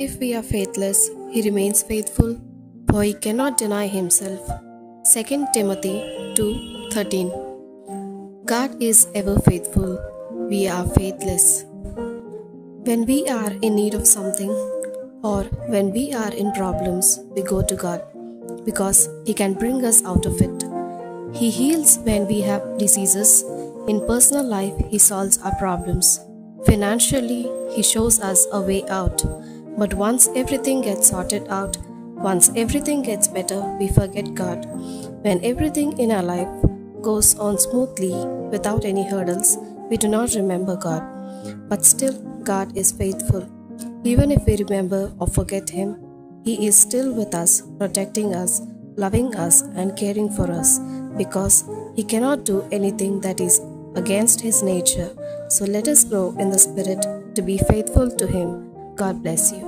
If we are faithless, he remains faithful, for he cannot deny himself. 2 Timothy 2:13 God is ever faithful, we are faithless. When we are in need of something or when we are in problems, we go to God because he can bring us out of it. He heals when we have diseases. In personal life, he solves our problems. Financially, he shows us a way out. But once everything gets sorted out, once everything gets better, we forget God. When everything in our life goes on smoothly without any hurdles, we do not remember God. But still, God is faithful. Even if we remember or forget Him, He is still with us, protecting us, loving us, and caring for us because He cannot do anything that is against His nature. So let us grow in the Spirit to be faithful to Him. God bless you.